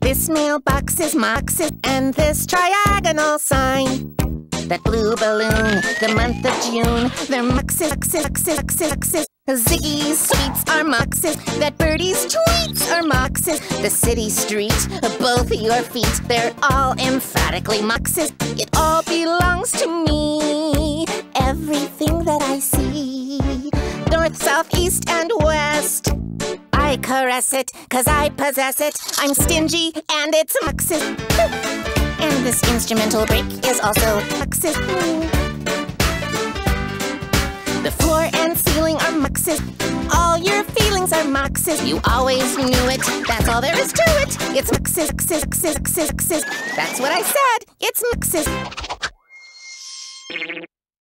This mailbox is Mox's, and this triagonal sign. That blue balloon, the month of June, they're Mox's, Mox's, Mox's, Mox's, Mox's. Ziggy's sweets are Mox's, that birdie's tweets are Mox's. The city streets, both your feet, they're all emphatically Mox's. It all belongs to me, everything that I see. North, south, east, and west. Caress it, cause I possess it. I'm stingy, and it's Mox's. and this instrumental break is also Mox's. The floor and ceiling are Mox's. All your feelings are Mox's. You always knew it. That's all there is to it. It's Mox's, Mox's, Mox's, Mox's, Mox's. That's what I said. It's Mox's.